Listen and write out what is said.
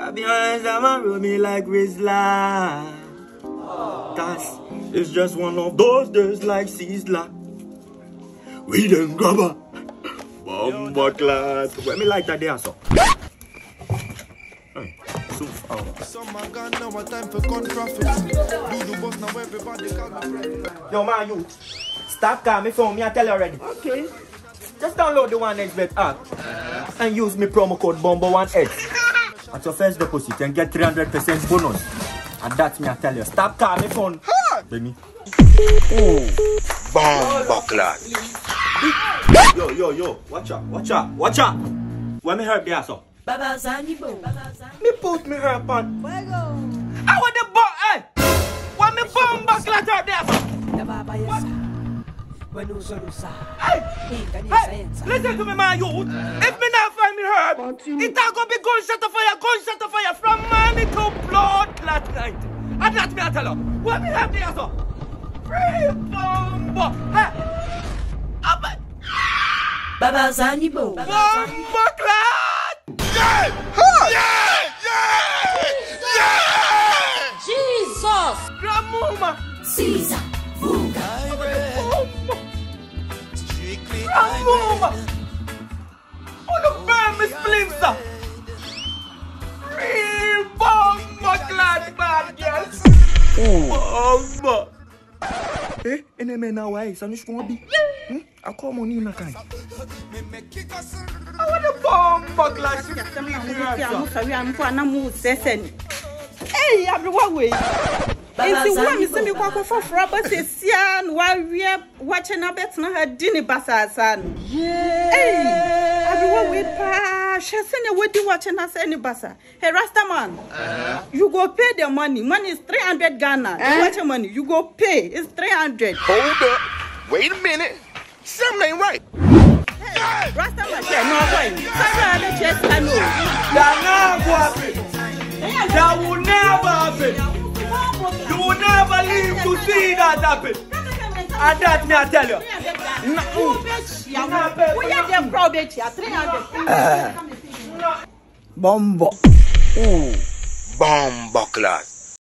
Grab your hands and roll me like Rizla. That's it's just one of those days like Sizzla. We done grabber. Bomba class. Where me like that there, so? Hey, so oh. far. Summer gone now, a time for gun traffic. Do the bus now, everybody call me. Yo, man, you. Stop calling me phone. Me, I tell you already. Okay. Just download the one XBet app and use me promo code BOMBO1X at your first deposit and get 300% bonus. And that's me, I tell you. Stop calling me phone. Let me. Bomba class. Yo, yo, yo. Watch out, watch out, watch out. Where me herb there, so? Baba Zanibo. Me put me herb on. Fuego. I want the butt, eh? Where me bomba clat herb there, so? Ya baba yasa. Bueno. Hey! Hey, listen to me, my youth. If me not find me it a gonna be gunshot of fire, gunshot of fire from money to blood last night. And that me I tell you. What me have there, so? Free bomba. Hey! Abba, Baba Zanibo. bomba clat! Jesus. Grandmama, Caesar. Fuga. bomba, Strictly grandmama. Please. Real bomba clad bad yes, Bomba. Eh, ene me na wai, e, sanu shkwa bi. Hmm? Akọ ọmọ ní ìlà kan. Àwọn ọdún bọ́ọ̀mù kíláàsì. Sẹ́mi àwọn ọmọ tí a mú sọ̀rí àmú fún aná mú sẹ́sẹ̀ ni. Ẹ̀yìn àbúrò wẹ̀ yìí. Nti wúwa mi sí mi kọ́ akọ́ fọ́fọ́rọ́ bó ṣe sí àánú wá rí ẹ wáṣẹ́ náà bẹ́ẹ̀ tẹ̀ná ha dín ní bàṣà àṣà nù. Ẹ̀yìn. Wo away paa hwɛ sɛnea wadi wakyɛ no asɛ ne basa. Hey rastaman. Uh-huh. You go pay the money. Money is 300 ghana. The uh-huh. wakyɛ money. You go pay. It's 300 Hold up. Wait a minute. Something ain't right. rastaman. Hwɛ na ɔkɔe sɛbɛ a ne kyɛ sika no That never happen. That will never happen. You will never live to see that happen. And that me I tell you. woyɛ deɛ kora wobɛkyia 300 Bomba class.